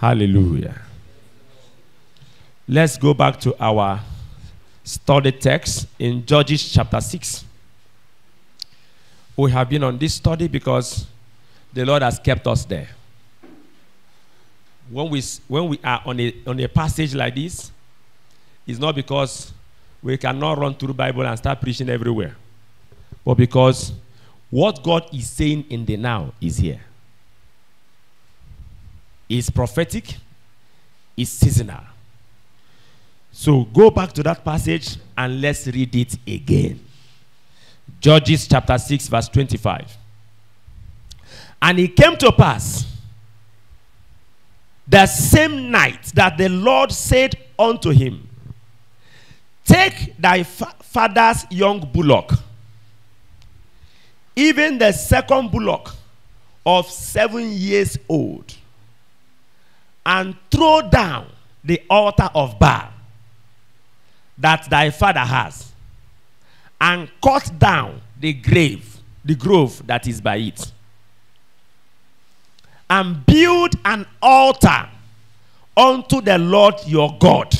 Hallelujah. Let's go back to our study text in Judges chapter 6. We have been on this study because the Lord has kept us there. When we, when we are on a, on a passage like this, it's not because we cannot run through the Bible and start preaching everywhere, but because what God is saying in the now is here. It's prophetic, is seasonal. So go back to that passage and let's read it again. Judges chapter 6, verse 25. And it came to pass the same night that the Lord said unto him, Take thy fa- father's young bullock, even the second bullock of seven years old, and throw down the altar of Baal that thy father has, and cut down the grave, the grove that is by it, and build an altar unto the Lord your God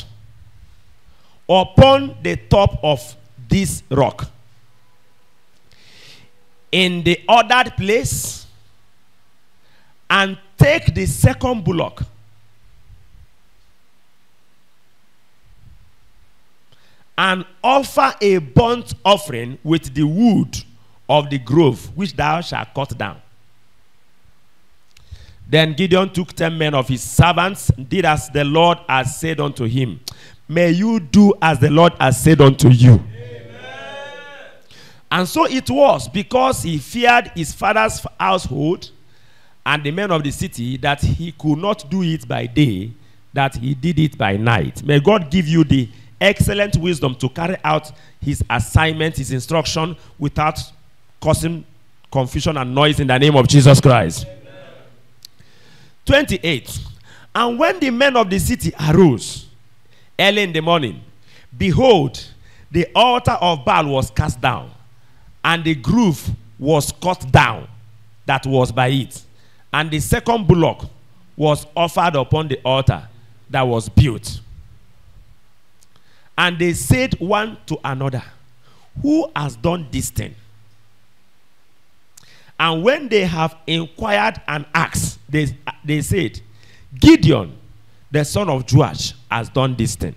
upon the top of this rock. In the ordered place, and take the second bullock and offer a burnt offering with the wood of the grove which thou shalt cut down. Then Gideon took ten men of his servants, did as the Lord has said unto him. May you do as the Lord has said unto you. And so it was because he feared his father's household and the men of the city that he could not do it by day, that he did it by night. May God give you the excellent wisdom to carry out his assignment, his instruction without causing confusion and noise in the name of Jesus Christ. 28. And when the men of the city arose early in the morning, behold, the altar of Baal was cast down, and the groove was cut down that was by it. And the second bullock was offered upon the altar that was built. And they said one to another, Who has done this thing? And when they have inquired and asked, they, they said, Gideon, the son of Joash, has done this thing.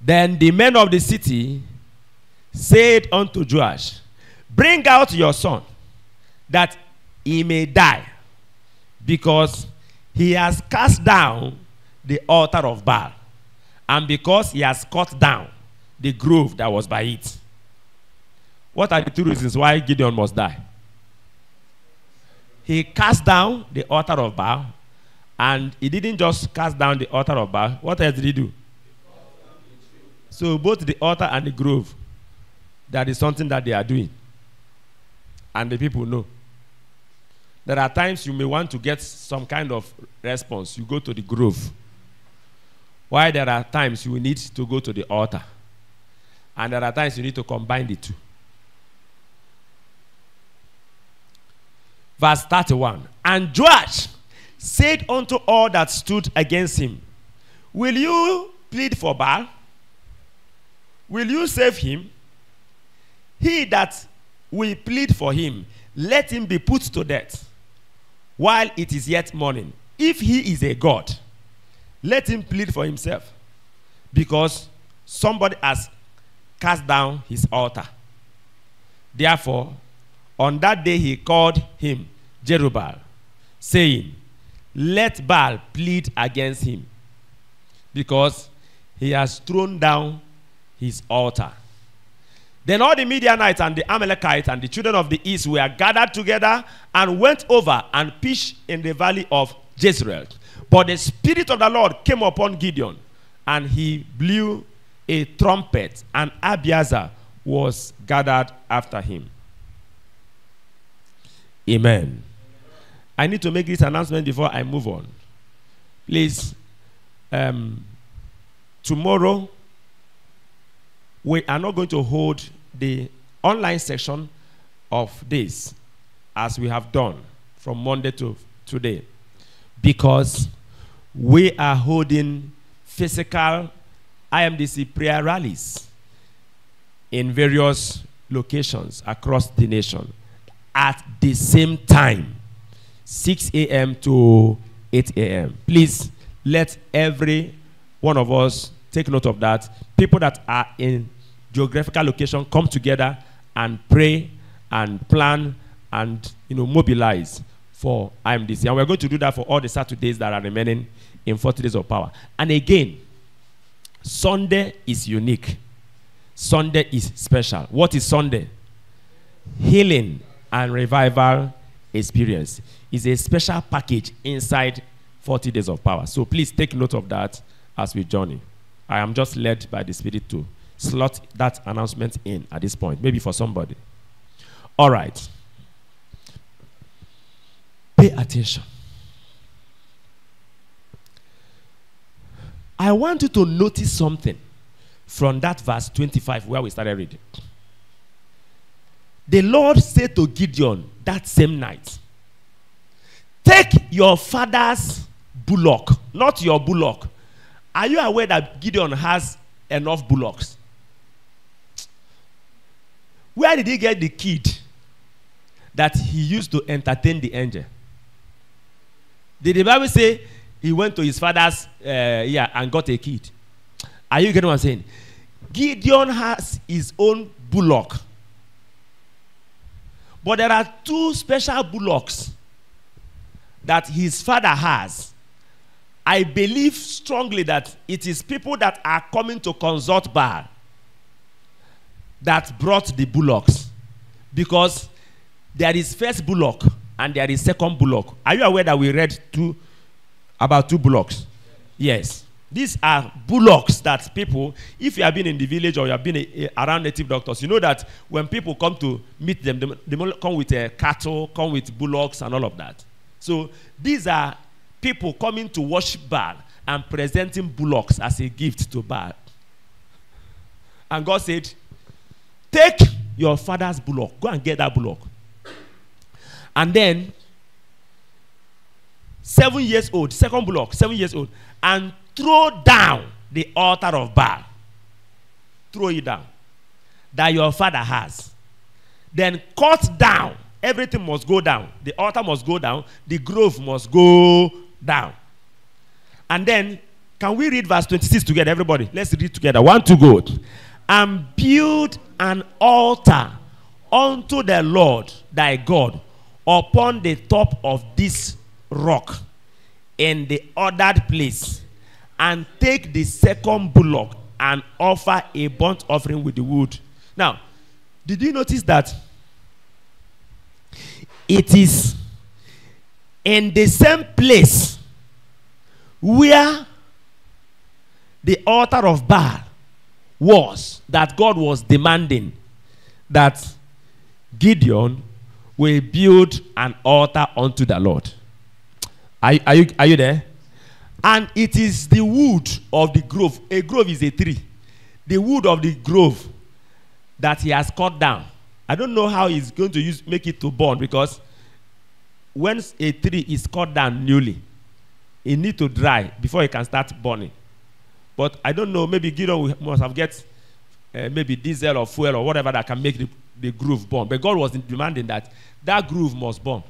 Then the men of the city said unto Joash, Bring out your son, that he may die, because he has cast down the altar of Baal, and because he has cut down the grove that was by it. What are the two reasons why Gideon must die? He cast down the altar of Baal, and he didn't just cast down the altar of Baal. What else did he do? So both the altar and the grove, that is something that they are doing. And the people know. There are times you may want to get some kind of response. You go to the grove. Why there are times you need to go to the altar. And there are times you need to combine the two. Verse 31. And Joash said unto all that stood against him, Will you plead for Baal? Will you save him? He that will plead for him, let him be put to death while it is yet morning. If he is a God, let him plead for himself because somebody has cast down his altar. Therefore, on that day he called him Jerubbaal, saying, Let Baal plead against him, because he has thrown down his altar. Then all the Midianites and the Amalekites and the children of the east were gathered together and went over and pitched in the valley of Jezreel. But the Spirit of the Lord came upon Gideon, and he blew a trumpet, and Abiezer was gathered after him. Amen. I need to make this announcement before I move on. Please, um, tomorrow we are not going to hold the online section of this as we have done from Monday to today. because we are holding physical IMDC prayer rallies in various locations across the nation at the same time 6 a.m. to 8 a.m. Please let every one of us take note of that. People that are in geographical location come together and pray and plan and you know mobilize for IMDC. And we're going to do that for all the Saturdays that are remaining in 40 days of power. And again, Sunday is unique. Sunday is special. What is Sunday? Healing and revival experience is a special package inside 40 days of power. So please take note of that as we journey. I am just led by the Spirit to slot that announcement in at this point, maybe for somebody. All right. Pay attention. I want you to notice something from that verse 25 where we started reading. The Lord said to Gideon that same night, Take your father's bullock, not your bullock. Are you aware that Gideon has enough bullocks? Where did he get the kid that he used to entertain the angel? Did the Bible say he went to his father's uh, yeah and got a kid? Are you getting what I'm saying? Gideon has his own bullock. But there are two special bullocks that his father has. I believe strongly that it is people that are coming to consult Baal that brought the bullocks. Because there is first bullock and there is second bullock. Are you aware that we read two about two bullocks? Yes. These are bullocks that people, if you have been in the village or you have been a, a, around native doctors, you know that when people come to meet them, they, they come with uh, cattle, come with bullocks, and all of that. So these are people coming to worship Baal and presenting bullocks as a gift to Baal. And God said, Take your father's bullock, go and get that bullock. And then, seven years old, second block, seven years old, and throw down the altar of Baal. Throw it down. That your father has. Then cut down. Everything must go down. The altar must go down. The grove must go down. And then, can we read verse 26 together, everybody? Let's read together. One, two, go. And build an altar unto the Lord thy God upon the top of this rock in the ordered place and take the second bullock and offer a burnt offering with the wood. Now, did you notice that it is in the same place where the altar of Baal was that God was demanding that Gideon will build an altar unto the Lord. Are, are, you, are you there? And it is the wood of the grove. A grove is a tree. The wood of the grove that he has cut down. I don't know how he's going to use make it to burn because when a tree is cut down newly, it needs to dry before it can start burning. But I don't know, maybe Gideon must have get uh, maybe diesel or fuel or whatever that can make the, the groove burn. But God was demanding that that groove must burn.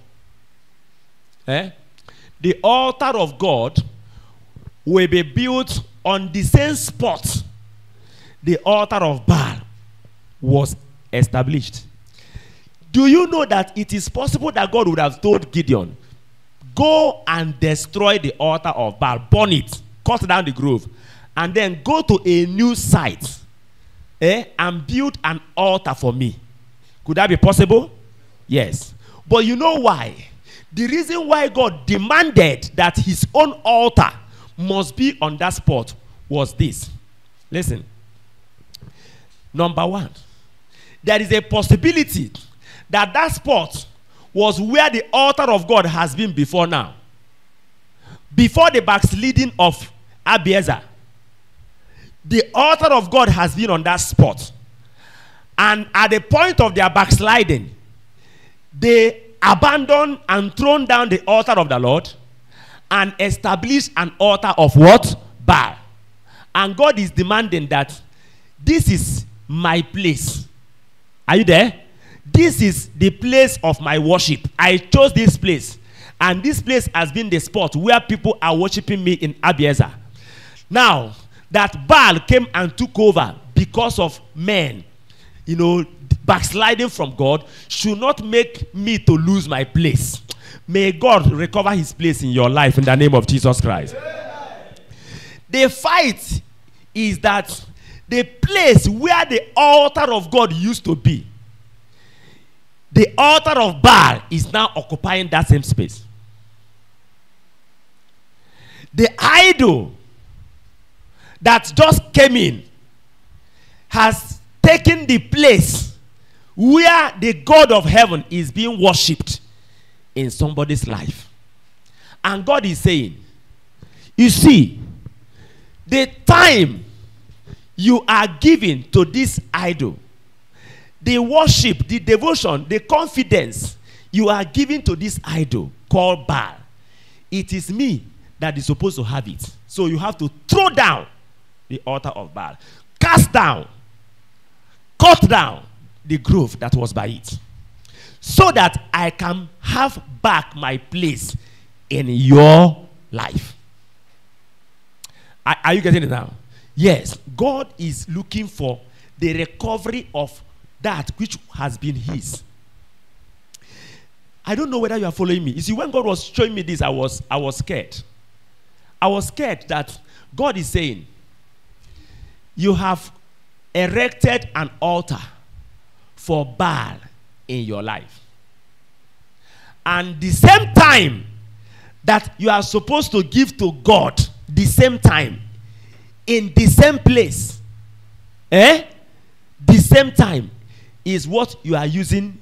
Eh? The altar of God will be built on the same spot the altar of Baal was established. Do you know that it is possible that God would have told Gideon, go and destroy the altar of Baal, burn it, cut down the grove, and then go to a new site eh, and build an altar for me? Could that be possible? Yes. But you know why? The reason why God demanded that his own altar must be on that spot was this. Listen. Number one, there is a possibility that that spot was where the altar of God has been before now. Before the backsliding of Abiezer, the altar of God has been on that spot. And at the point of their backsliding, they abandoned and thrown down the altar of the Lord and establish an altar of what? Baal. And God is demanding that this is my place. Are you there? This is the place of my worship. I chose this place. And this place has been the spot where people are worshiping me in Abiezer. Now, that Baal came and took over because of men, you know, backsliding from God, should not make me to lose my place. May God recover his place in your life in the name of Jesus Christ. The fight is that the place where the altar of God used to be, the altar of Baal is now occupying that same space. The idol that just came in has taken the place where the God of heaven is being worshipped in somebody's life. And God is saying, You see, the time you are giving to this idol, the worship, the devotion, the confidence you are giving to this idol called Baal, it is me that is supposed to have it. So you have to throw down the altar of Baal, cast down, cut down the grove that was by it, so that I can have back my place in your life. Are, are you getting it now? Yes, God is looking for the recovery of that which has been His. I don't know whether you are following me. You see, when God was showing me this, I was I was scared. I was scared that God is saying, You have erected an altar for Baal in your life. And the same time that you are supposed to give to God, the same time, in the same place, eh? The same time is what you are using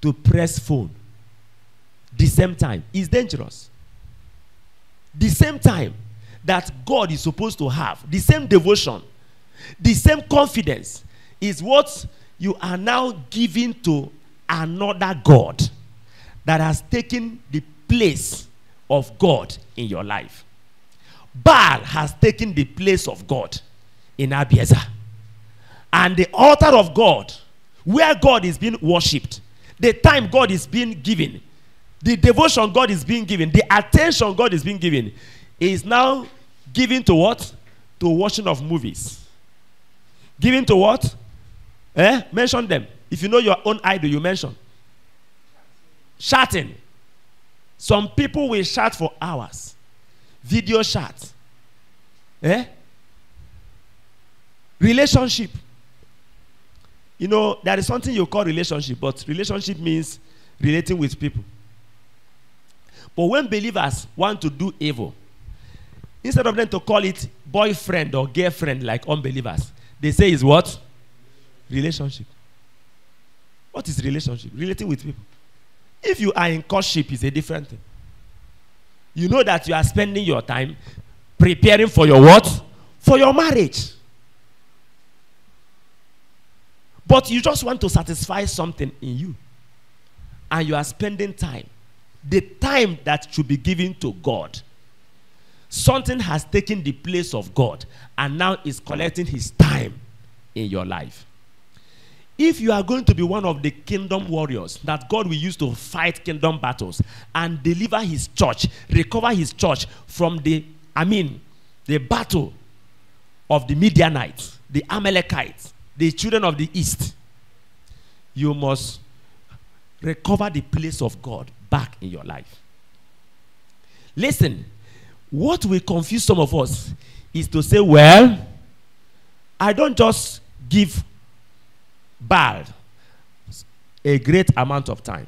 to press phone. The same time is dangerous. The same time that God is supposed to have, the same devotion, the same confidence is what you are now giving to another God that has taken the place of God in your life. Baal has taken the place of God in Abiezer. And the altar of God, where God is being worshipped, the time God is being given, the devotion God is being given, the attention God is being given, is now given to what? To watching of movies. Given to what? Eh? Mention them. If you know your own idol, you mention. Shouting. Some people will shout for hours. Video chat. Eh? Relationship. You know, there is something you call relationship, but relationship means relating with people. But when believers want to do evil, instead of them to call it boyfriend or girlfriend like unbelievers, they say is what? Relationship. What is relationship? Relating with people. If you are in courtship, it's a different thing. You know that you are spending your time preparing for your what? For your marriage. But you just want to satisfy something in you. And you are spending time. The time that should be given to God. Something has taken the place of God and now is collecting his time in your life. If you are going to be one of the kingdom warriors that God will use to fight kingdom battles and deliver his church, recover his church from the, I mean, the battle of the Midianites, the Amalekites, the children of the east, you must recover the place of God back in your life. Listen, what will confuse some of us is to say, well, I don't just give Baal a great amount of time.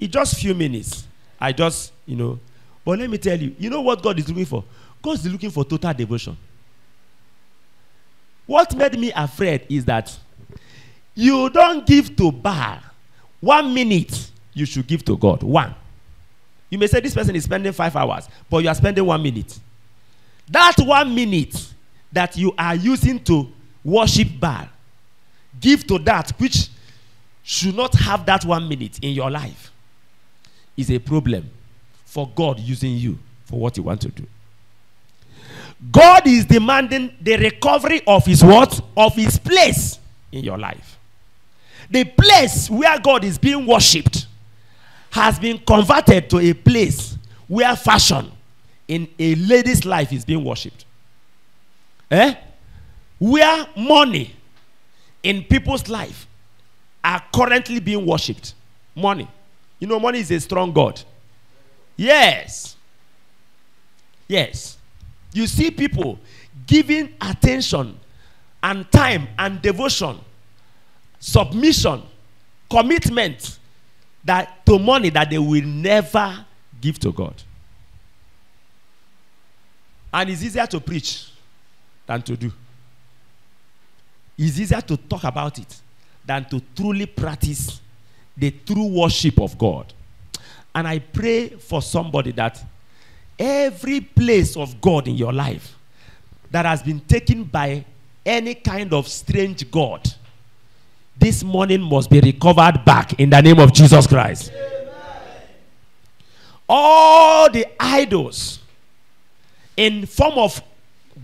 It just few minutes. I just, you know. But let me tell you, you know what God is looking for? God is looking for total devotion. What made me afraid is that you don't give to Baal one minute, you should give to God. One. You may say this person is spending five hours, but you are spending one minute. That one minute that you are using to worship Baal, give to that which should not have that one minute in your life is a problem for God using you for what you want to do. God is demanding the recovery of his what? Of his place in your life. The place where God is being worshipped has been converted to a place where fashion in a lady's life is being worshipped. Eh? Where money in people's life are currently being worshipped. Money. You know, money is a strong God. Yes. Yes. You see people giving attention and time and devotion, submission, commitment that to money that they will never give to God. And it's easier to preach than to do. It's easier to talk about it than to truly practice the true worship of God. And I pray for somebody that every place of God in your life that has been taken by any kind of strange God, this morning must be recovered back in the name of Jesus Christ. All the idols in form of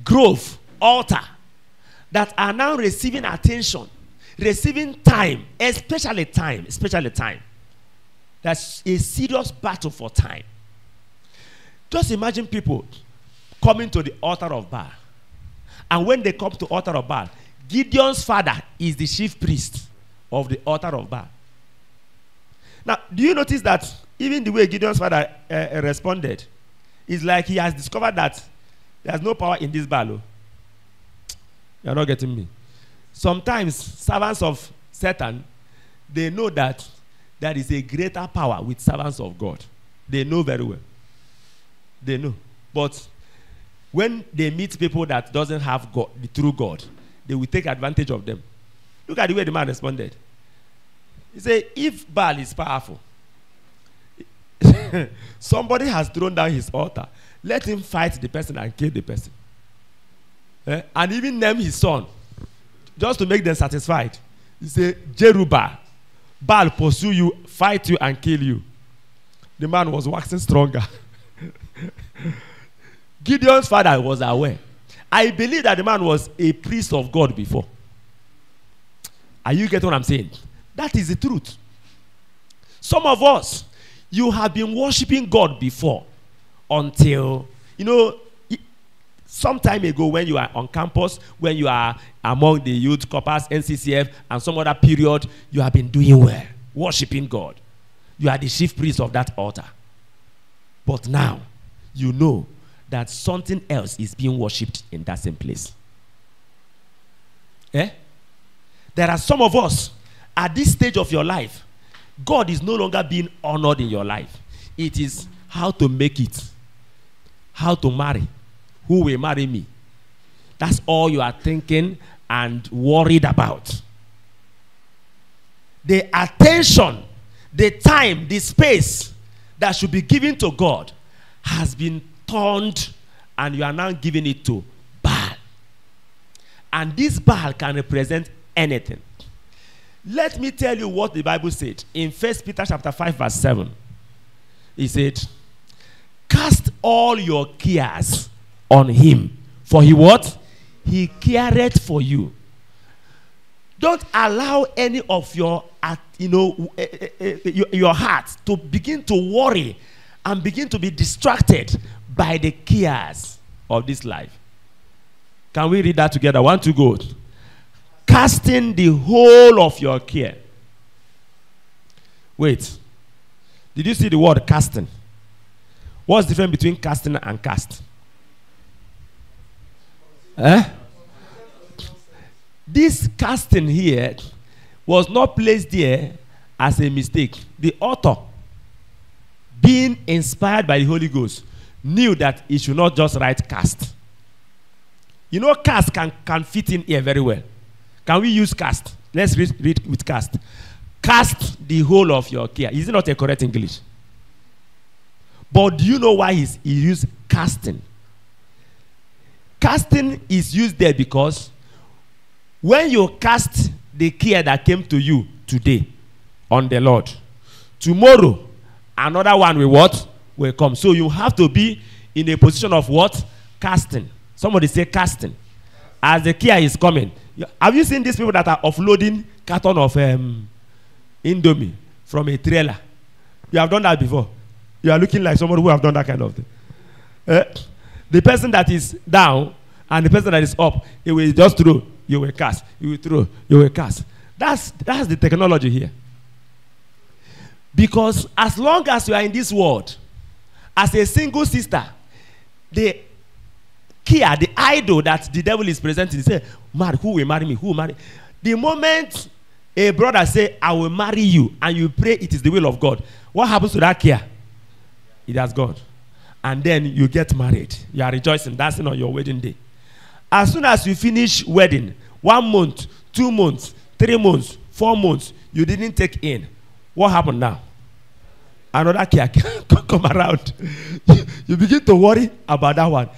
grove, altar, that are now receiving attention, receiving time, especially time, especially time. That's a serious battle for time. Just imagine people coming to the altar of Baal. And when they come to altar of Baal, Gideon's father is the chief priest of the altar of Baal. Now, do you notice that even the way Gideon's father uh, responded is like he has discovered that there's no power in this Baal. You're not getting me. Sometimes servants of Satan, they know that there is a greater power with servants of God. They know very well. They know. But when they meet people that doesn't have God, the true God, they will take advantage of them. Look at the way the man responded. He said, if Baal is powerful, somebody has thrown down his altar. Let him fight the person and kill the person. Eh? And even name his son just to make them satisfied. He said, Jerubbaal, Baal pursue you, fight you, and kill you. The man was waxing stronger. Gideon's father was aware. I believe that the man was a priest of God before. Are you getting what I'm saying? That is the truth. Some of us, you have been worshiping God before until, you know, some time ago when you are on campus, when you are among the youth corpus, NCCF, and some other period, you have been doing well, worshiping God. You are the chief priest of that altar. But now, you know that something else is being worshipped in that same place. Eh? There are some of us at this stage of your life, God is no longer being honored in your life. It is how to make it, how to marry, who will marry me. That's all you are thinking and worried about. The attention, the time, the space that should be given to God has been turned and you are now giving it to Baal. And this Baal can represent anything. Let me tell you what the Bible said in First Peter chapter 5 verse 7. He said, "Cast all your cares on him. For he what? He careth for you. Don't allow any of your, you know, eh, eh, eh, your heart to begin to worry and begin to be distracted by the cares of this life. Can we read that together? One, two, go. Casting the whole of your care. Wait. Did you see the word casting? What's the difference between casting and cast? Eh? This casting here was not placed there as a mistake. The author, being inspired by the Holy Ghost, knew that he should not just write cast. You know, cast can, can fit in here very well. Can we use cast? Let's read, read with cast. Cast the whole of your care. Is it not a correct English? But do you know why he used casting? Casting is used there because when you cast the care that came to you today on the Lord, tomorrow another one will what? Will come. So you have to be in a position of what? Casting. Somebody say casting. As the Kia is coming. Have you seen these people that are offloading carton of um, Indomie from a trailer? You have done that before. You are looking like somebody who have done that kind of thing. Eh? The person that is down and the person that is up, he will just throw, you will cast. You will throw, you will cast. That's that's the technology here. Because as long as you are in this world, as a single sister, the Kia, the idol that the devil is presenting, say, "Marry, who will marry me? Who will marry?" The moment a brother say, "I will marry you," and you pray, it is the will of God. What happens to that Kia? It has gone, and then you get married. You are rejoicing, dancing on your wedding day. As soon as you finish wedding, one month, two months, three months, four months, you didn't take in. What happened now? Another Kia come around. You, begin to worry about that one.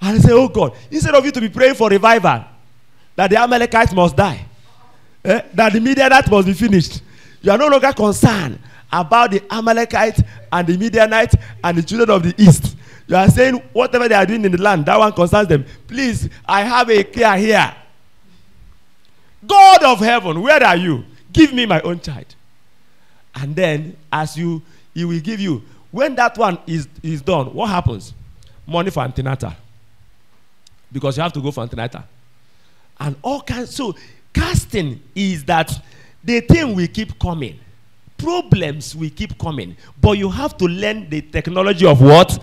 And say, oh God, instead of you to be praying for revival, that the Amalekites must die, eh, that the Midianites must be finished, you are no longer concerned about the Amalekites and the Midianites and the children of the east. You are saying whatever they are doing in the land, that one concerns them. Please, I have a care here. God of heaven, where are you? Give me my own child. And then, as you, he will give you. When that one is, is done, what happens? Money for antenatal. Because you have to go for antenatal. And all kinds. So, casting is that the thing will keep coming. Problems will keep coming. But you have to learn the technology of what?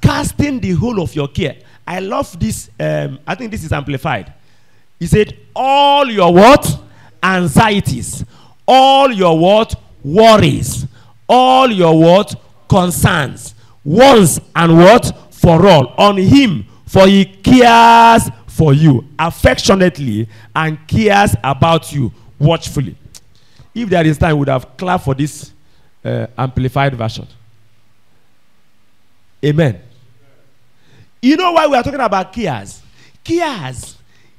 Casting the whole of your care. I love this. Um, I think this is amplified. He said, All your what? Anxieties. All your what? Worries. All your what? Concerns. Once and what? For all. On him. For he cares for you affectionately and cares about you watchfully. If there is time, we would have clapped for this uh, amplified version. Amen. You know why we are talking about kias? Kias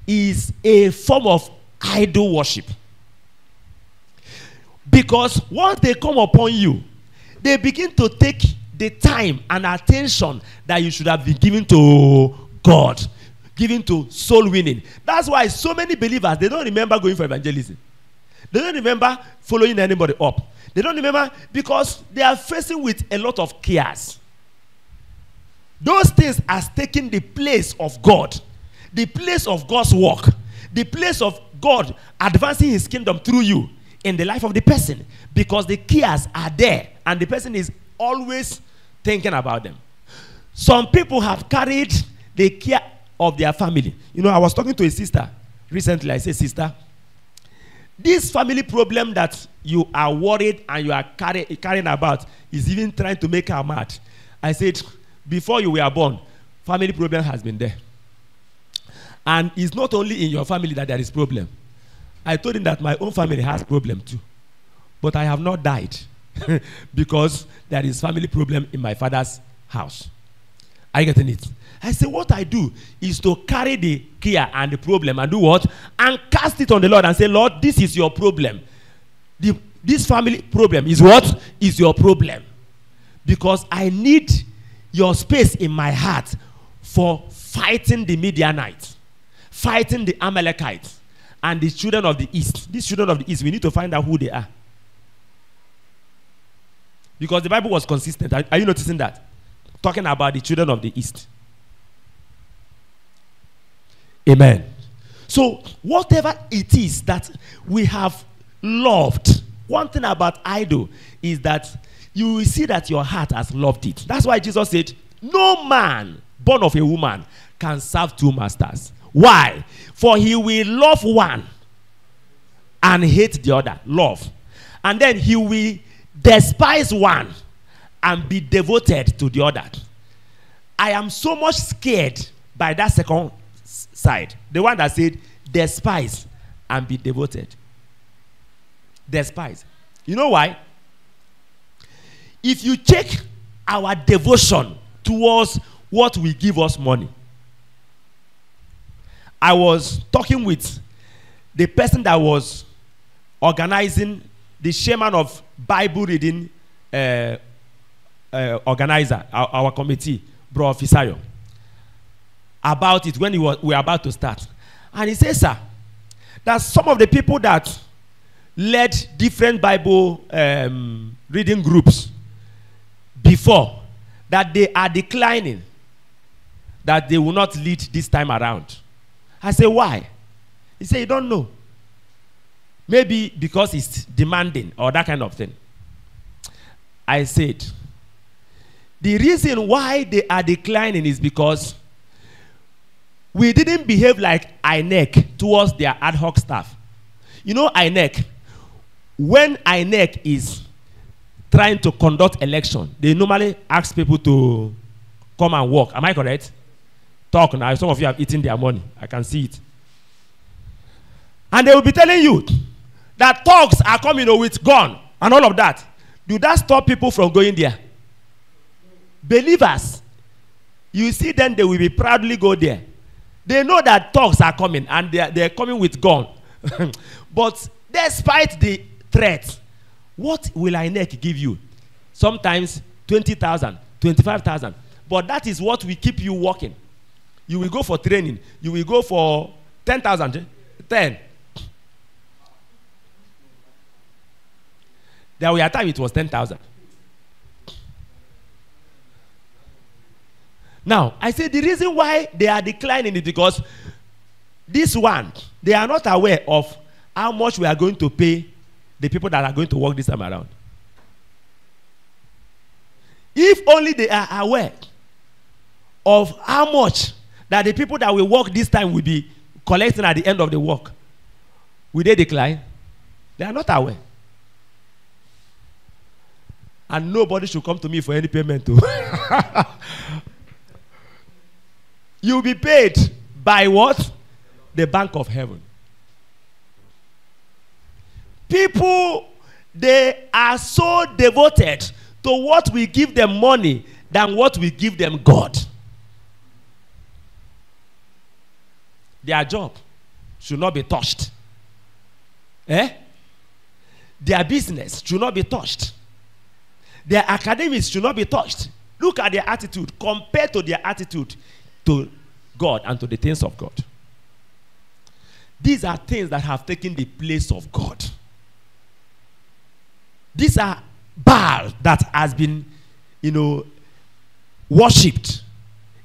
is a form of idol worship. Because once they come upon you, they begin to take the time and attention that you should have been given to God, given to soul winning. That's why so many believers they don't remember going for evangelism. They don't remember following anybody up. They don't remember because they are facing with a lot of cares. Those things has taken the place of God, the place of God's work, the place of God advancing his kingdom through you in the life of the person because the cares are there and the person is always thinking about them. Some people have carried the care of their family. You know, I was talking to a sister recently. I said, Sister, this family problem that you are worried and you are carry, carrying about is even trying to make her mad. I said, Before you were born, family problem has been there. And it's not only in your family that there is problem. I told him that my own family has problem too. But I have not died because there is family problem in my father's house. Are you getting it? I say what I do is to carry the care and the problem and do what? And cast it on the Lord and say, Lord, this is your problem. The, this family problem is what? Is your problem. Because I need your space in my heart for fighting the Midianites, fighting the Amalekites, and the children of the East. These children of the East, we need to find out who they are. Because the Bible was consistent. Are, are you noticing that? Talking about the children of the East. Amen. So, whatever it is that we have loved, one thing about idol is that you will see that your heart has loved it. That's why Jesus said, No man born of a woman can serve two masters. Why? For he will love one and hate the other. Love. And then he will despise one and be devoted to the other. I am so much scared by that second side. The one that said, despise and be devoted. Despise. You know why? If you check our devotion towards what will give us money, I was talking with the person that was organizing the chairman of Bible reading uh, uh, organizer, our, our committee, Bro Fisayo about it when he was, we were about to start. And he says, sir, that some of the people that led different Bible um, reading groups before, that they are declining, that they will not lead this time around. I say, why? He said, you don't know. Maybe because it's demanding or that kind of thing. I said, the reason why they are declining is because we didn't behave like INEC towards their ad hoc staff. You know, INEC, when INEC is trying to conduct election, they normally ask people to come and work. Am I correct? Talk now. Some of you have eaten their money. I can see it. And they will be telling you that talks are coming with gun and all of that. Do that stop people from going there? Believers, you see them, they will be proudly go there. They know that talks are coming and they are, they are coming with gun. but despite the threat, what will INEC give you? Sometimes 20,000, 25,000. But that is what will keep you working. You will go for training. You will go for 10,000. 10. There were a time it was 10,000. Now, I say the reason why they are declining is because this one, they are not aware of how much we are going to pay the people that are going to work this time around. If only they are aware of how much that the people that will work this time will be collecting at the end of the work, will they decline? They are not aware. And nobody should come to me for any payment. You'll be paid by what? The bank of heaven. People, they are so devoted to what we give them money than what we give them God. Their job should not be touched. Eh? Their business should not be touched. Their academics should not be touched. Look at their attitude compared to their attitude to God and to the things of God. These are things that have taken the place of God. These are Baal that has been, you know, worshipped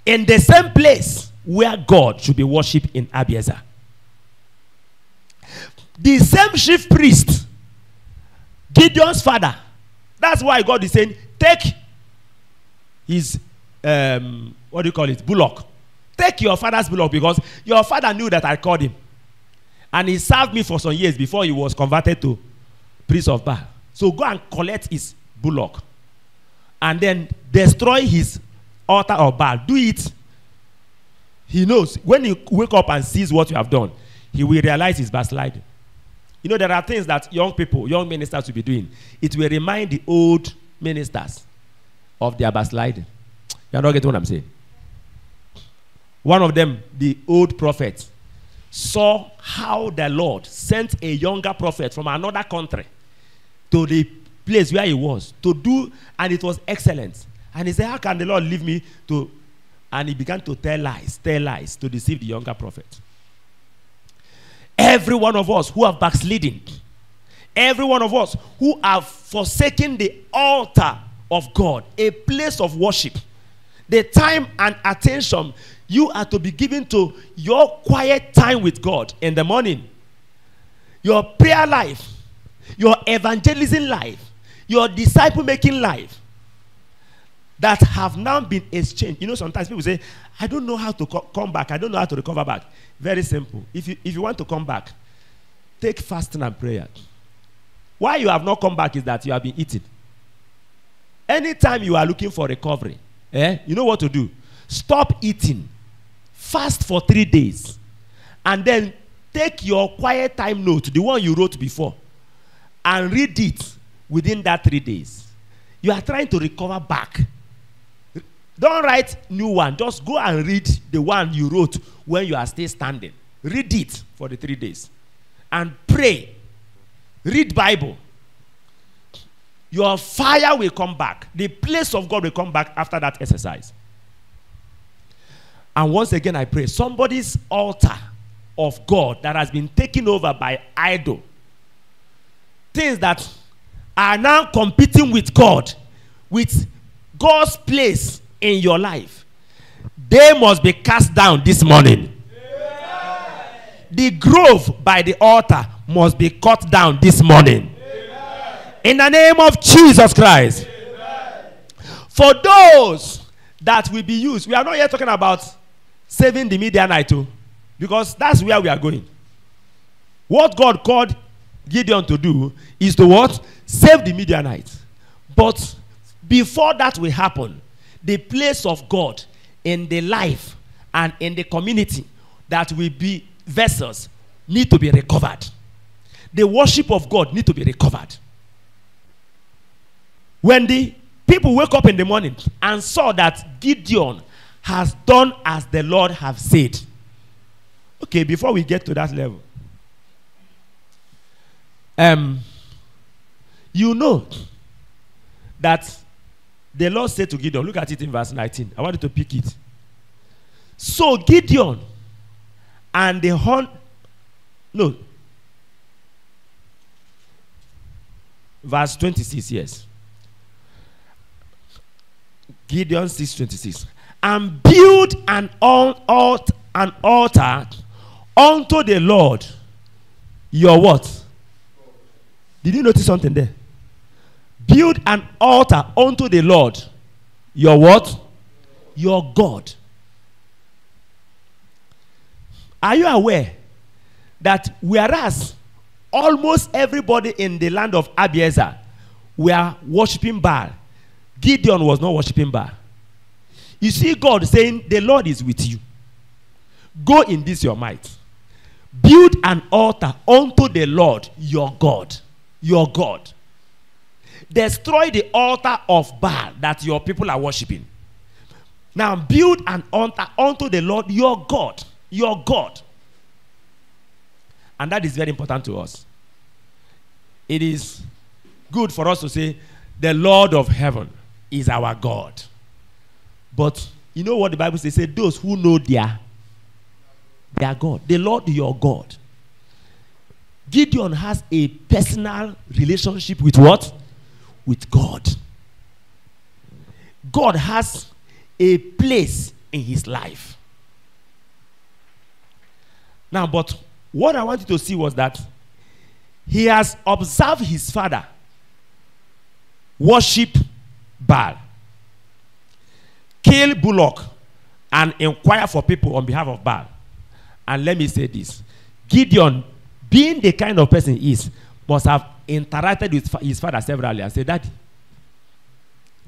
in the same place where God should be worshipped in Abiezer. The same chief priest, Gideon's father. That's why God is saying, take his, um, what do you call it, bullock, Take your father's bullock because your father knew that I called him. And he served me for some years before he was converted to priest of Baal. So go and collect his bullock. And then destroy his altar of Baal. Do it. He knows. When he wake up and sees what you have done, he will realize his backsliding. You know, there are things that young people, young ministers will be doing. It will remind the old ministers of their backsliding. You're not getting what I'm saying? One of them, the old prophet, saw how the Lord sent a younger prophet from another country to the place where he was to do, and it was excellent. And he said, How can the Lord leave me to? And he began to tell lies, tell lies to deceive the younger prophet. Every one of us who have backslidden, every one of us who have forsaken the altar of God, a place of worship, the time and attention you are to be given to your quiet time with God in the morning, your prayer life, your evangelism life, your disciple making life that have now been exchanged. You know, sometimes people say, I don't know how to co- come back, I don't know how to recover back. Very simple. If you, if you want to come back, take fasting and prayer. Why you have not come back is that you have been eating. Anytime you are looking for recovery, eh, you know what to do. Stop eating fast for three days and then take your quiet time note the one you wrote before and read it within that three days. You are trying to recover back. Don't write new one. Just go and read the one you wrote when you are still standing. Read it for the three days. And pray. Read bible. Your fire will come back. The place of god will come back after that exercise And once again, I pray somebody's altar of God that has been taken over by idol, things that are now competing with God, with God's place in your life, they must be cast down this morning. The grove by the altar must be cut down this morning. In the name of Jesus Christ. For those that will be used, we are not yet talking about saving the Midianite, too, oh. because that's where we are going. What God called Gideon to do is to what? Save the Midianite. But before that will happen, the place of God in the life and in the community that will be vessels need to be recovered. The worship of God need to be recovered. When the people wake up in the morning and saw that Gideon has done as the Lord have said. Okay, before we get to that level, um, you know that the Lord said to Gideon, look at it in verse 19. I want you to pick it. So Gideon and the hunt, no, verse 26, yes. Gideon 6:26. And build an, an altar unto the Lord your what? Did you notice something there? Build an altar unto the Lord your what? Your God. Are you aware that whereas almost everybody in the land of Abiezer were worshiping Baal, Gideon was not worshiping Baal. You see God saying, The Lord is with you. Go in this your might. Build an altar unto the Lord your God. Your God. Destroy the altar of Baal that your people are worshiping. Now build an altar unto the Lord your God. Your God. And that is very important to us. It is good for us to say, The Lord of heaven is our God. But you know what the Bible says? Say those who know their their God, the Lord your God. Gideon has a personal relationship with what? With God. God has a place in his life. Now, but what I want you to see was that he has observed his father worship Baal, kill Bullock, and inquire for people on behalf of Baal. And let me say this Gideon, being the kind of person he is, must have interacted with his father severally and said, Daddy,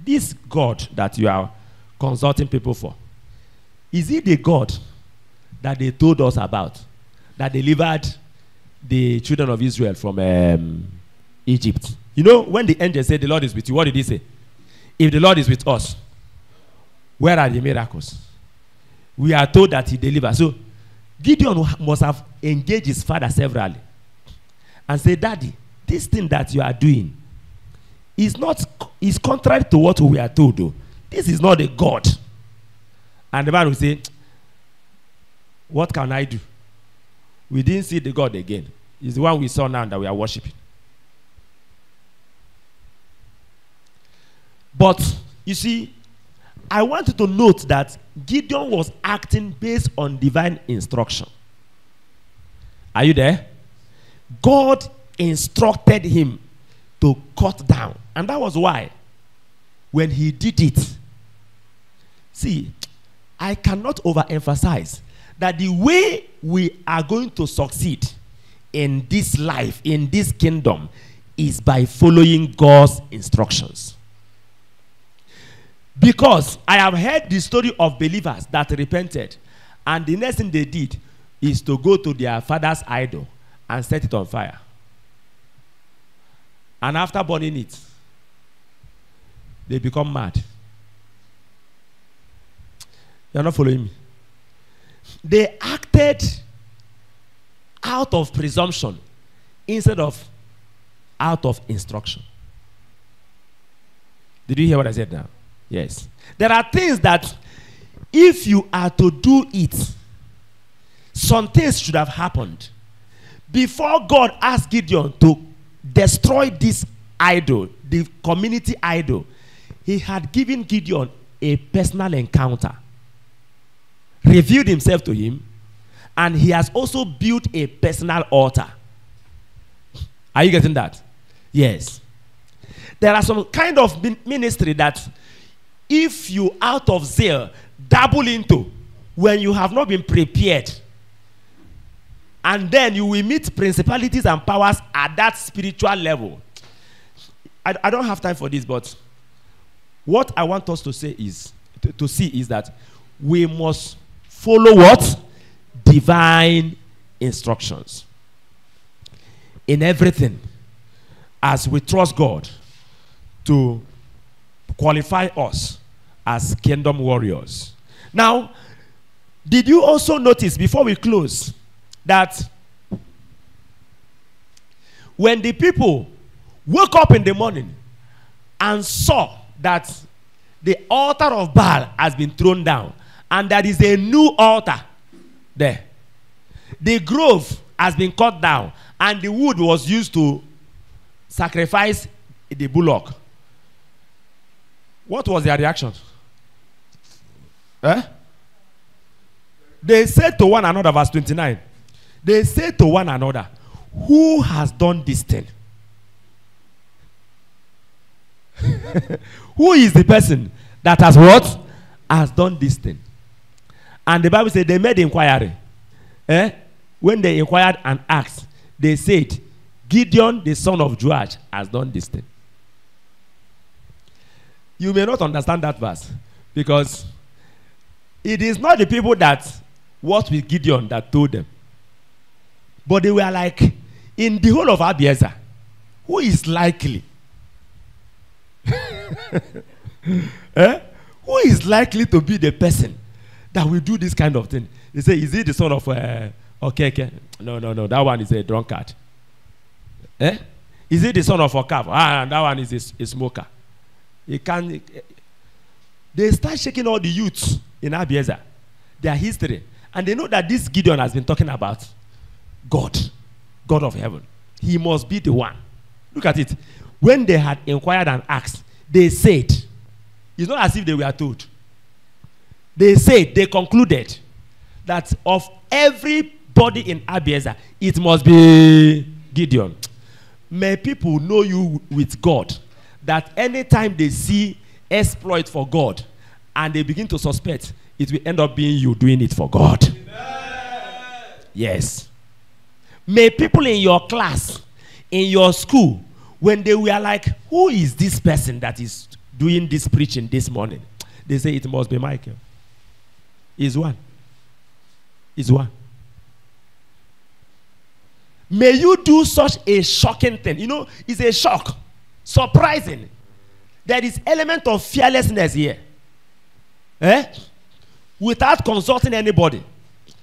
this God that you are consulting people for, is it the God that they told us about that delivered the children of Israel from um, Egypt? You know, when the angel said, The Lord is with you, what did he say? If the Lord is with us, where are the miracles? We are told that he delivered. So Gideon must have engaged his father severally and said, Daddy, this thing that you are doing is not is contrary to what we are told. Though. This is not a God. And the man will say, What can I do? We didn't see the God again. It's the one we saw now that we are worshiping. But you see, I want you to note that Gideon was acting based on divine instruction. Are you there? God instructed him to cut down. And that was why, when he did it, see, I cannot overemphasize that the way we are going to succeed in this life, in this kingdom, is by following God's instructions. Because I have heard the story of believers that repented, and the next thing they did is to go to their father's idol and set it on fire. And after burning it, they become mad. You're not following me. They acted out of presumption instead of out of instruction. Did you hear what I said now? Yes. There are things that if you are to do it, some things should have happened. Before God asked Gideon to destroy this idol, the community idol, he had given Gideon a personal encounter, revealed himself to him, and he has also built a personal altar. Are you getting that? Yes. There are some kind of ministry that if you out of zeal dabble into when you have not been prepared. And then you will meet principalities and powers at that spiritual level. I, I don't have time for this but what i want us to say is to, to see is that we must follow what? Divine instructions. In everything as we trust god to qualify us as kingdom warriors. Now, did you also notice before we close that when the people woke up in the morning and saw that the altar of Baal has been thrown down and there is a new altar there, the grove has been cut down and the wood was used to sacrifice the bullock. What was their reaction? Eh? They said to one another, verse 29. They said to one another, Who has done this thing? Who is the person that has what? Has done this thing. And the Bible said they made inquiry. Eh? When they inquired and asked, they said, Gideon, the son of Joash, has done this thing. You may not understand that verse because it is not the people that worked with Gideon that told them. But they were like, in the whole of Abiezer, who is likely? eh? Who is likely to be the person that will do this kind of thing? They say, is he the son of uh, okay, okay? No, no, no. That one is a drunkard. Eh? Is he the son of Okav? Ah, that one is a, a smoker. He can. They start shaking all the youths in Abiezer, their history, and they know that this Gideon has been talking about God, God of heaven. He must be the one. Look at it. When they had inquired and asked, they said, it's not as if they were told. They said, they concluded that of everybody in Abiezer, it must be Gideon. May people know you with God that anytime they see exploit for God and they begin to suspect, it will end up being you doing it for God. Amen. Yes. May people in your class, in your school, when they were like, Who is this person that is doing this preaching this morning? They say it must be Michael. He's one. He's one. May you do such a shocking thing. You know, it's a shock. Surprising. There is element of fearlessness here. Eh? Without consulting anybody.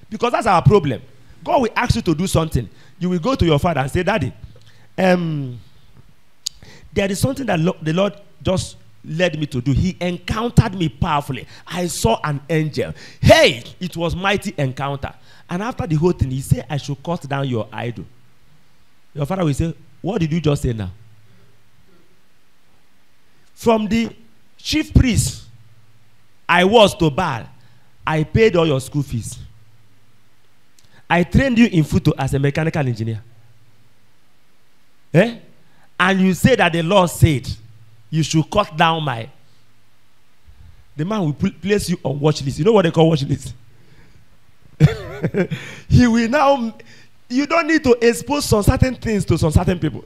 Because that's our problem. God will ask you to do something. You will go to your father and say, Daddy, um, there is something that lo- the Lord just led me to do. He encountered me powerfully. I saw an angel. Hey, it was mighty encounter. And after the whole thing, he said, I should cut down your idol. Your father will say, What did you just say now? From the chief priest I was to Baal, I paid all your school fees. I trained you in Futo as a mechanical engineer. Eh? And you say that the Lord said you should cut down my. The man will pl- place you on watch list. You know what they call watch list? he will now. You don't need to expose some certain things to some certain people.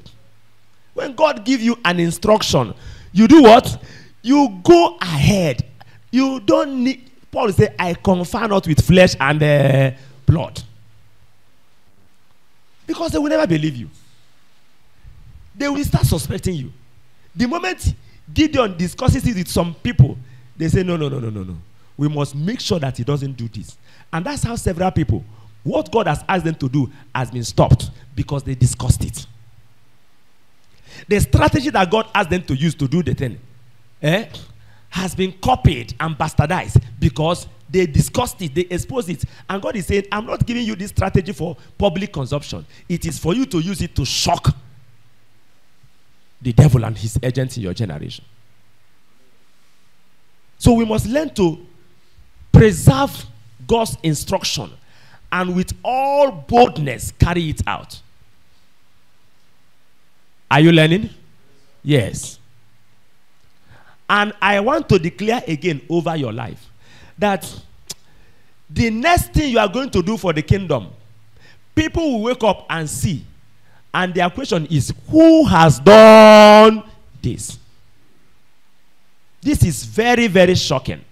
When God give you an instruction, you do what? You go ahead. You don't need. Paul say, "I confer not with flesh and uh, blood," because they will never believe you. They will start suspecting you. The moment Gideon discusses it with some people, they say, "No, no, no, no, no, no. We must make sure that he doesn't do this." And that's how several people, what God has asked them to do, has been stopped because they discussed it. The strategy that God asked them to use to do the thing eh, has been copied and bastardized because they discussed it, they exposed it. And God is saying, I'm not giving you this strategy for public consumption. It is for you to use it to shock the devil and his agents in your generation. So we must learn to preserve God's instruction and with all boldness carry it out. Are you learning? Yes. And I want to declare again over your life that the next thing you are going to do for the kingdom, people will wake up and see. And their question is, Who has done this? This is very, very shocking.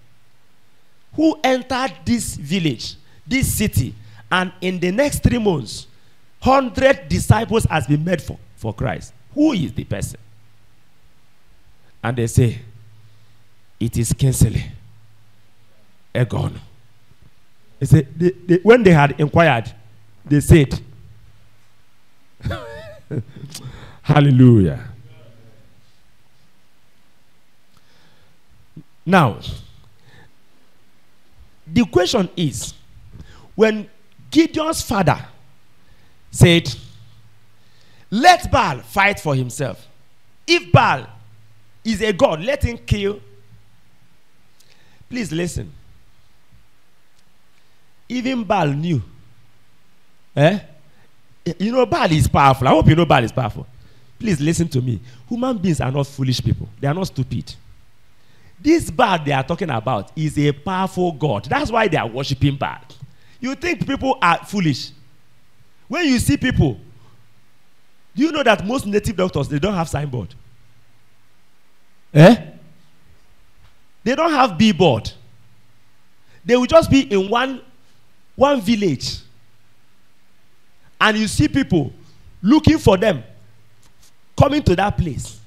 Who entered this village, this city, and in the next three months, 100 disciples has been made for, for Christ. Who is the person? And they say, It is Kinsley. Egon. They say, they, they, when they had inquired, they said, Hallelujah. Now, the question is when Gideon's father said, Let Baal fight for himself. If Baal is a god, let him kill. Please listen. Even Baal knew. Eh? You know, Baal is powerful. I hope you know Baal is powerful. Please listen to me. Human beings are not foolish people, they are not stupid. This Baal they are talking about is a powerful God. That's why they are worshiping Baal. You think people are foolish. When you see people, do you know that most native doctors they don't have signboard? Eh? They don't have billboard. They will just be in one one village. And you see people looking for them coming to that place.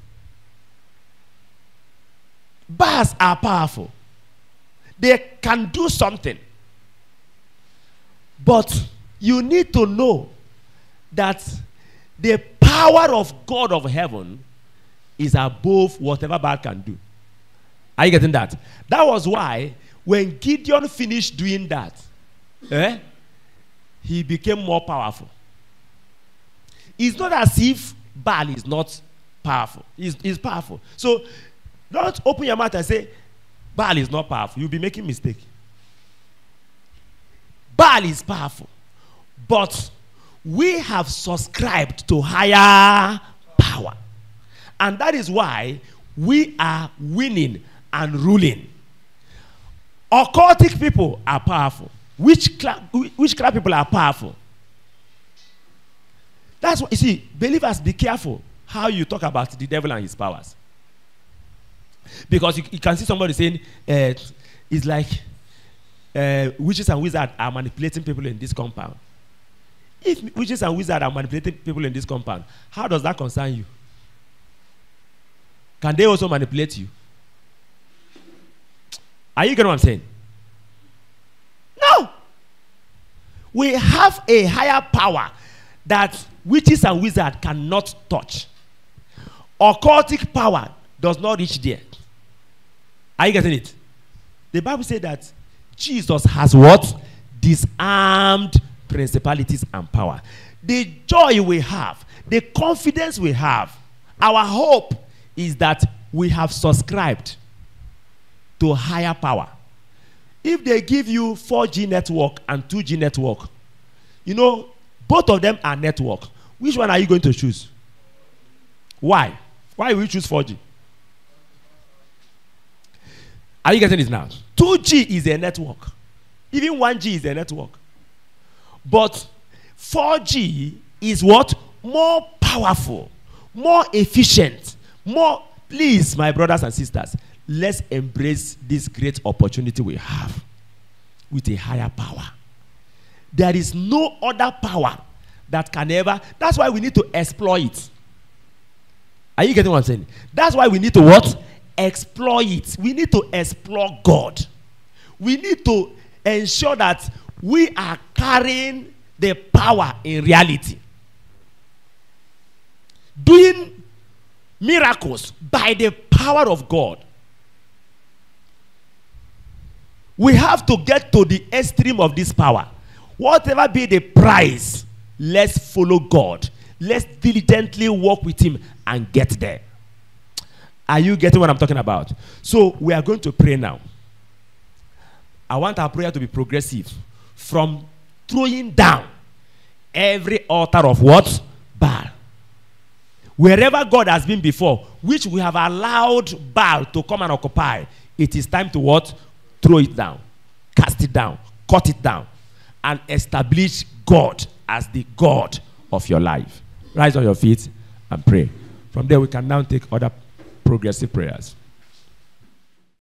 Baals are powerful. They can do something. But you need to know that the power of God of heaven is above whatever Baal can do. Are you getting that? That was why when Gideon finished doing that, eh, he became more powerful. It's not as if Baal is not powerful. He's, he's powerful. So don't open your mouth and say, Baal is not powerful. You'll be making mistake. Baal is powerful. But we have subscribed to higher power. And that is why we are winning and ruling. Occultic people are powerful. Witchcraft, witchcraft people are powerful. That's what you see, believers, be careful how you talk about the devil and his powers. Because you, you can see somebody saying, uh, it's like uh, witches and wizards are manipulating people in this compound. If witches and wizards are manipulating people in this compound, how does that concern you? Can they also manipulate you? Are you getting what I'm saying? No. We have a higher power that witches and wizards cannot touch. Occultic power does not reach there. Are you getting it? The Bible said that Jesus has what? Disarmed principalities and power. The joy we have, the confidence we have, our hope is that we have subscribed to higher power. If they give you 4G network and 2G network, you know, both of them are network. Which one are you going to choose? Why? Why will you choose 4G? Are you getting this now? 2G is a network. Even 1G is a network. But 4G is what? More powerful, more efficient, more. Please, my brothers and sisters, let's embrace this great opportunity we have with a higher power. There is no other power that can ever. That's why we need to exploit. It. Are you getting what I'm saying? That's why we need to what? Exploit. It. We need to explore God. We need to ensure that we are carrying the power in reality. Doing miracles by the power of God. We have to get to the extreme of this power. Whatever be the price, let's follow God. Let's diligently walk with Him and get there. Are you getting what I'm talking about? So we are going to pray now. I want our prayer to be progressive from throwing down every altar of what? Baal. Wherever God has been before, which we have allowed Baal to come and occupy, it is time to what? Throw it down, cast it down, cut it down, and establish God as the God of your life. Rise on your feet and pray. From there, we can now take other progressive prayers.